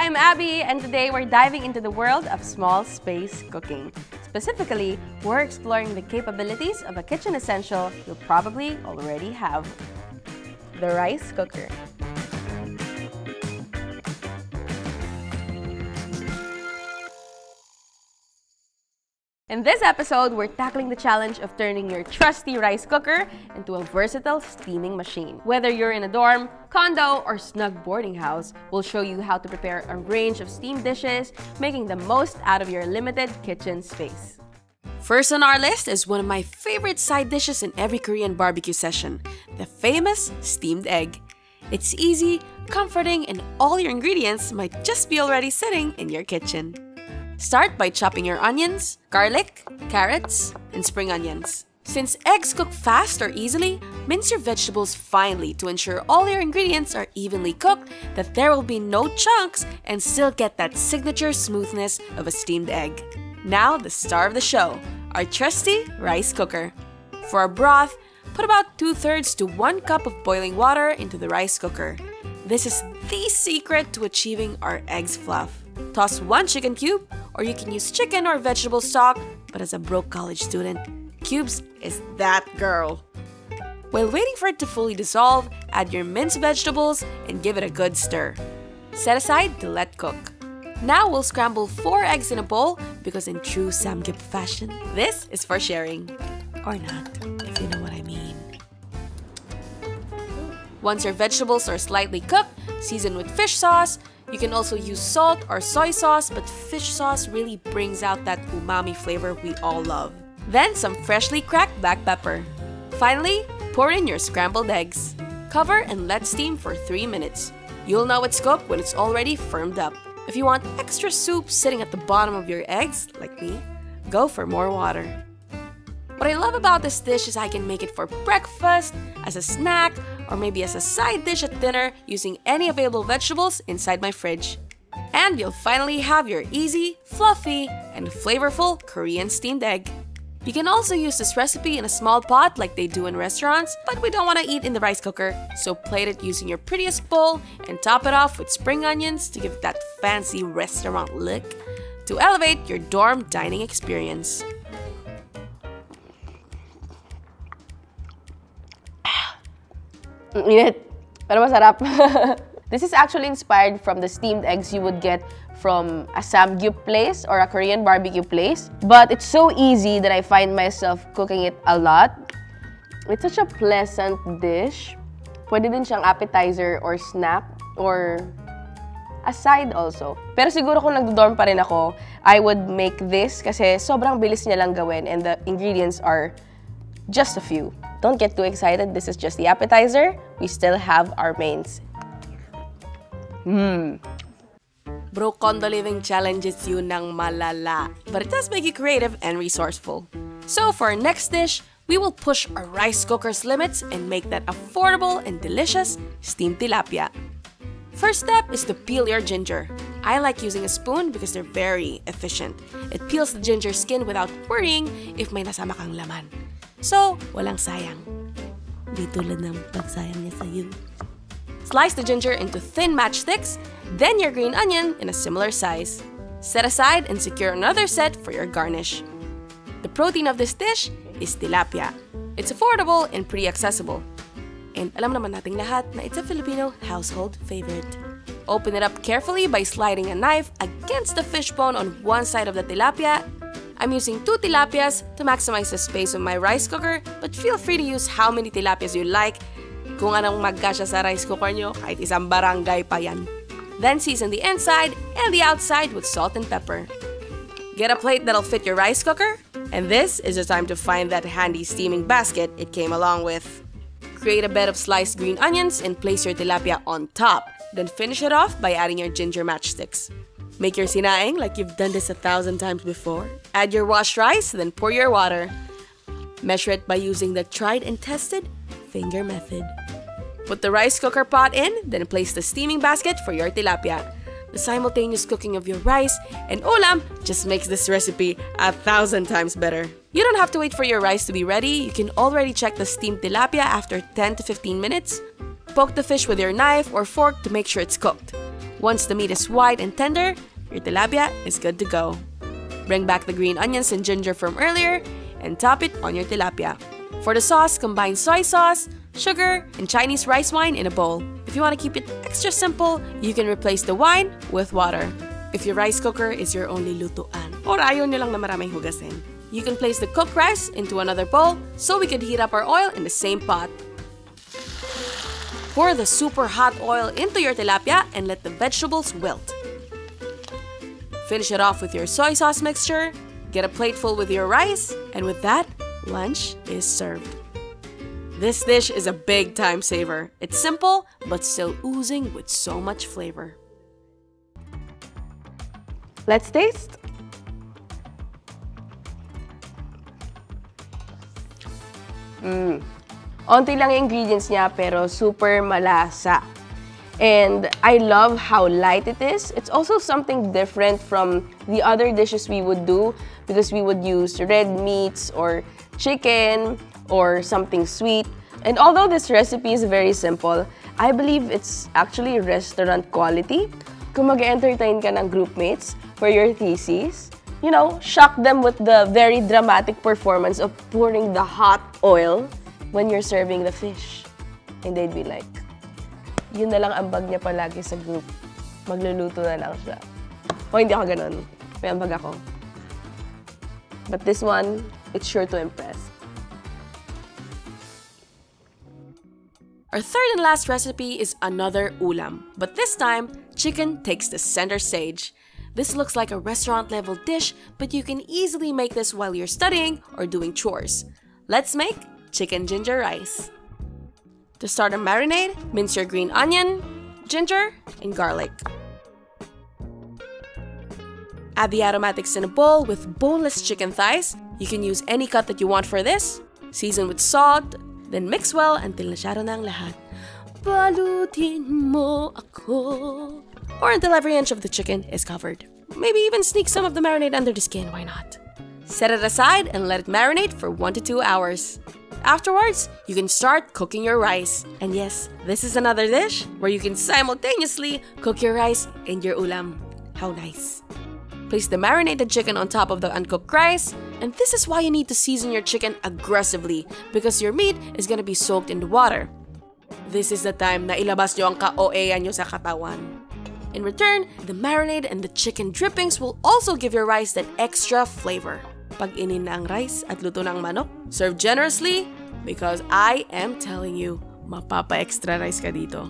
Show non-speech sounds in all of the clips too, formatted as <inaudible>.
I'm Abi, and today we're diving into the world of small space cooking. Specifically, we're exploring the capabilities of a kitchen essential you'll probably already have the rice cooker. In this episode, we're tackling the challenge of turning your trusty rice cooker into a versatile steaming machine. Whether you're in a dorm, condo, or snug boarding house, we'll show you how to prepare a range of steamed dishes, making the most out of your limited kitchen space. First on our list is one of my favorite side dishes in every Korean barbecue session, the famous steamed egg. It's easy, comforting, and all your ingredients might just be already sitting in your kitchen. Start by chopping your onions, garlic, carrots, and spring onions. Since eggs cook fast or easily, mince your vegetables finely to ensure all your ingredients are evenly cooked, that there will be no chunks, and still get that signature smoothness of a steamed egg. Now, the star of the show, our trusty rice cooker. For our broth, put about 2 thirds to 1 cup of boiling water into the rice cooker. This is the secret to achieving our eggs fluff. Toss 1 chicken cube or you can use chicken or vegetable stock, but as a broke college student, cubes is that girl. While waiting for it to fully dissolve, add your minced vegetables and give it a good stir. Set aside to let cook. Now we'll scramble 4 eggs in a bowl because in true Samgyup fashion, this is for sharing. Or not, if you know what I mean. Once your vegetables are slightly cooked, season with fish sauce, you can also use salt or soy sauce, but fish sauce really brings out that umami flavor we all love. Then some freshly cracked black pepper. Finally, pour in your scrambled eggs. Cover and let steam for 3 minutes. You'll know it's cooked when it's already firmed up. If you want extra soup sitting at the bottom of your eggs, like me, go for more water. What I love about this dish is I can make it for breakfast, as a snack, or maybe as a side dish at dinner using any available vegetables inside my fridge. And you'll finally have your easy, fluffy, and flavorful Korean steamed egg. You can also use this recipe in a small pot like they do in restaurants, but we don't want to eat in the rice cooker, so plate it using your prettiest bowl and top it off with spring onions to give it that fancy restaurant look to elevate your dorm dining experience. Init. Pero masarap. <laughs> this is actually inspired from the steamed eggs you would get from a samgyup place or a Korean barbecue place. But it's so easy that I find myself cooking it a lot. It's such a pleasant dish. Pwede din siyang appetizer or snack or a side also. Pero siguro kung nagdo-dorm pa rin ako, I would make this kasi sobrang bilis niya lang gawin and the ingredients are just a few. Don't get too excited. This is just the appetizer. We still have our mains. Mmm. Bro, condo living challenges you ng malala, but it does make you creative and resourceful. So for our next dish, we will push our rice cooker's limits and make that affordable and delicious steamed tilapia. First step is to peel your ginger. I like using a spoon because they're very efficient. It peels the ginger skin without worrying if may nasama kang laman. So, walang sayang. Di tulad ng pagsayang niya sa'yo. Slice the ginger into thin matchsticks, then your green onion in a similar size. Set aside and secure another set for your garnish. The protein of this dish is tilapia. It's affordable and pretty accessible. And alam naman nating lahat na it's a Filipino household favorite. Open it up carefully by sliding a knife against the fishbone on one side of the tilapia I'm using two tilapias to maximize the space of my rice cooker, but feel free to use how many tilapias you like. Kung anong magkasya sa rice cooker nyo, kahit isang barangay pa yan. Then season the inside and the outside with salt and pepper. Get a plate that'll fit your rice cooker, and this is the time to find that handy steaming basket it came along with. Create a bed of sliced green onions and place your tilapia on top. Then finish it off by adding your ginger matchsticks. Make your sinaing like you've done this a thousand times before. Add your washed rice, then pour your water. Measure it by using the tried and tested finger method. Put the rice cooker pot in, then place the steaming basket for your tilapia. The simultaneous cooking of your rice and ulam just makes this recipe a thousand times better. You don't have to wait for your rice to be ready. You can already check the steamed tilapia after 10 to 15 minutes. Poke the fish with your knife or fork to make sure it's cooked. Once the meat is white and tender, your tilapia is good to go. Bring back the green onions and ginger from earlier and top it on your tilapia. For the sauce, combine soy sauce, sugar, and Chinese rice wine in a bowl. If you want to keep it extra simple, you can replace the wine with water. If your rice cooker is your only lutuan, or ayaw nyo lang na maraming hugasin, you can place the cooked rice into another bowl so we could heat up our oil in the same pot. Pour the super hot oil into your tilapia and let the vegetables wilt. Finish it off with your soy sauce mixture, get a plateful with your rice, and with that, lunch is served. This dish is a big time saver. It's simple, but still oozing with so much flavor. Let's taste. Mmm. Onti lang yung ingredients niya pero super malasa. And I love how light it is. It's also something different from the other dishes we would do because we would use red meats or chicken or something sweet. And although this recipe is very simple, I believe it's actually restaurant quality. Kung mag-entertain ka ng group mates for your thesis, you know, shock them with the very dramatic performance of pouring the hot oil when you're serving the fish. And they'd be like, yun na lang niya palagi sa group. Magluluto na lang siya. O hindi ako ganun. May ambag ako. But this one, it's sure to impress. Our third and last recipe is another ulam, but this time, chicken takes the center stage. This looks like a restaurant level dish, but you can easily make this while you're studying or doing chores. Let's make chicken ginger rice. To start a marinade, mince your green onion, ginger, and garlic. Add the aromatics in a bowl with boneless chicken thighs. You can use any cut that you want for this. Season with salt, then mix well until nasyado na ang lahat. Balutin mo ako. Or until every inch of the chicken is covered. Maybe even sneak some of the marinade under the skin, why not? Set it aside and let it marinate for 1 to 2 hours. Afterwards, you can start cooking your rice. And yes, this is another dish where you can simultaneously cook your rice and your ulam. How nice. Place the marinated chicken on top of the uncooked rice. And this is why you need to season your chicken aggressively because your meat is gonna be soaked in the water. This is the time na ilabas nyo ang ka-OA nyo sa katawan. In return, the marinade and the chicken drippings will also give your rice that extra flavor. Pag inin ang rice at luto ng manok, serve generously because I am telling you, mapapa-extra rice ka dito.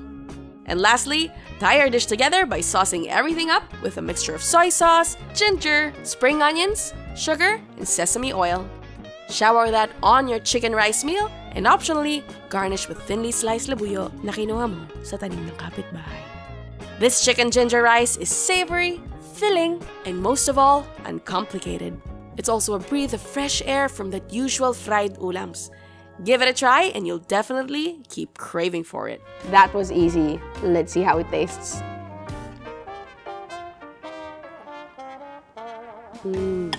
And lastly, tie our dish together by saucing everything up with a mixture of soy sauce, ginger, spring onions, sugar, and sesame oil. Shower that on your chicken rice meal and optionally garnish with thinly sliced labuyo na kinuha mo sa tanim ng kapitbahay. This chicken ginger rice is savory, filling, and most of all, uncomplicated. It's also a breath of fresh air from the usual fried ulams. Give it a try and you'll definitely keep craving for it. That was easy. Let's see how it tastes. Mm.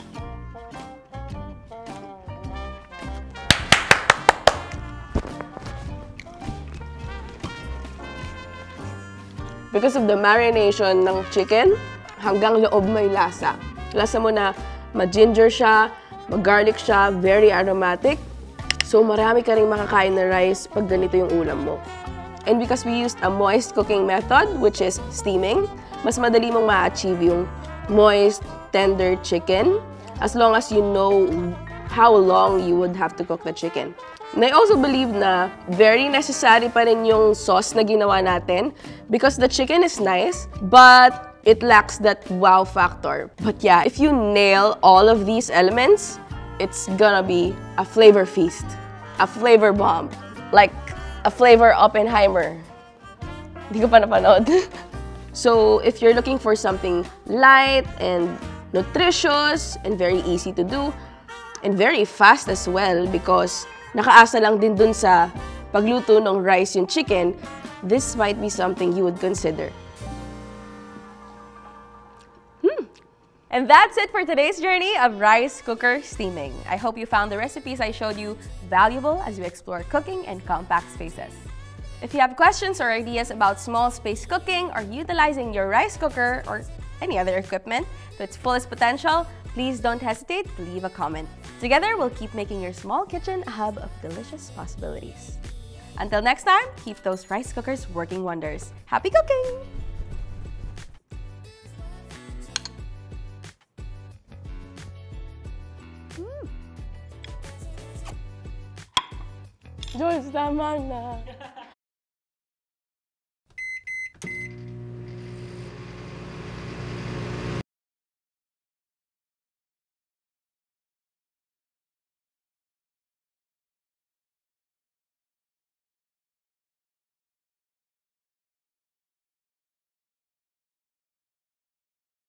Because of the marination ng chicken, hanggang loob may lasa. Lasa mo na ma-ginger siya, mag-garlic siya, very aromatic. So marami ka rin makakain na rice pag ganito yung ulam mo. And because we used a moist cooking method, which is steaming, mas madali mong ma-achieve yung moist, tender chicken as long as you know how long you would have to cook the chicken. And I also believe na very necessary pa rin yung sauce na ginawa natin because the chicken is nice, but it lacks that wow factor. But yeah, if you nail all of these elements, it's gonna be a flavor feast, a flavor bomb, like a flavor Oppenheimer. Hindi ko pa napanood. <laughs> so if you're looking for something light and nutritious and very easy to do, and very fast as well because nakaasa lang din dun sa pagluto ng rice yung chicken, this might be something you would consider. And that's it for today's journey of rice cooker steaming. I hope you found the recipes I showed you valuable as you explore cooking in compact spaces. If you have questions or ideas about small space cooking or utilizing your rice cooker or any other equipment to its fullest potential, please don't hesitate to leave a comment. Together, we'll keep making your small kitchen a hub of delicious possibilities. Until next time, keep those rice cookers working wonders. Happy cooking! dois da manhã.